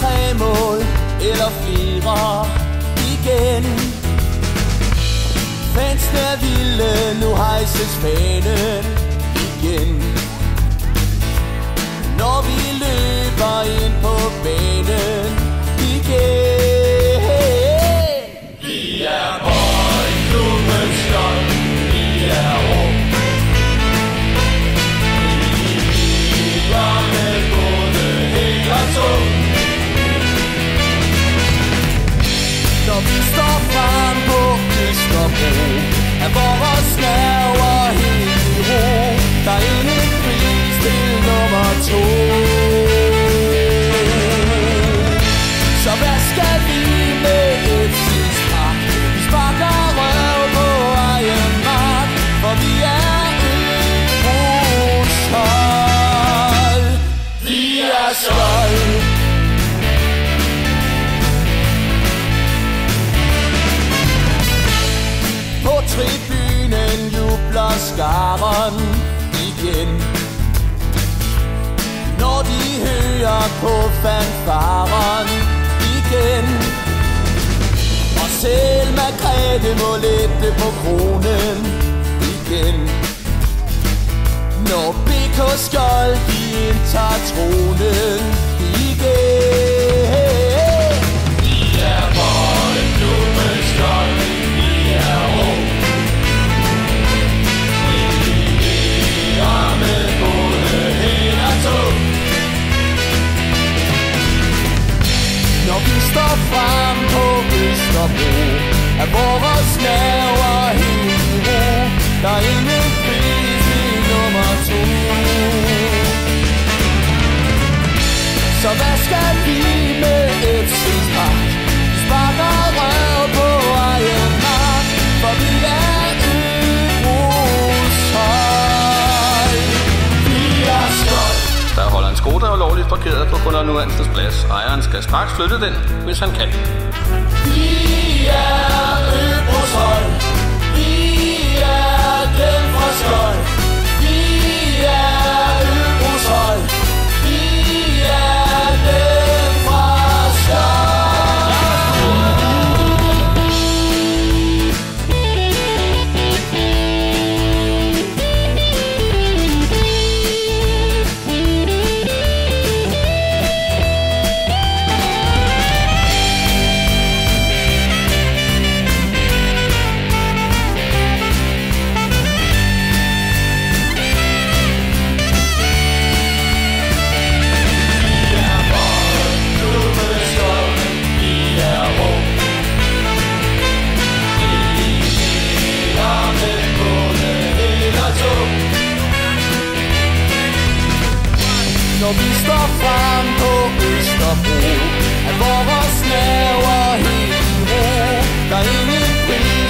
tre mål eller flere igen. Fansene er vilde, nu hejses fanen igen. Når vi står frem på Østerbro Er på fanfaren igen. Og selv Margrethe må lette på kronen igen. Når BK Skjold de indtager tronen igen. Frem på Østerbro. Er vores nerver helt i ro Der er ingen pris i nummer to. Så hvad skal vi parkeret på Gunnar Nuansens plads. Ejeren skal straks flytte den, hvis han kan. Vi er Øbros Vi er Når vi står frem på Østerbro. Er vores nerver helt i ro Der er ingen pris